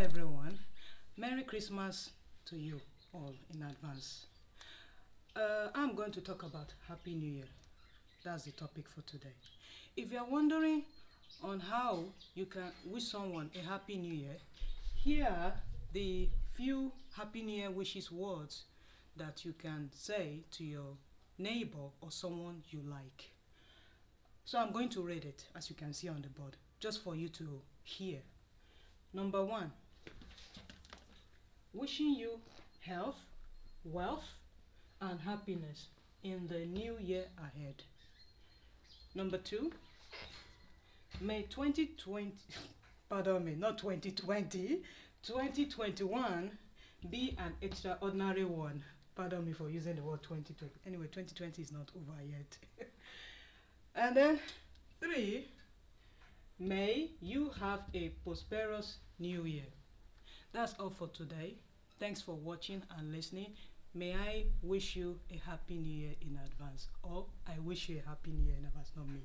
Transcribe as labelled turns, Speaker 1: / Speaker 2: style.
Speaker 1: everyone. Merry Christmas to you all in advance. Uh, I'm going to talk about Happy New Year. That's the topic for today. If you're wondering on how you can wish someone a Happy New Year, here are the few Happy New Year wishes words that you can say to your neighbor or someone you like. So I'm going to read it as you can see on the board, just for you to hear. Number one, wishing you health, wealth, and happiness in the new year ahead. Number two, may 2020, pardon me, not 2020, 2021 be an extraordinary one. Pardon me for using the word 2020. Anyway, 2020 is not over yet. and then three, may you have a prosperous new year. That's all for today. Thanks for watching and listening. May I wish you a happy new year in advance, or I wish you a happy new year in advance, not me.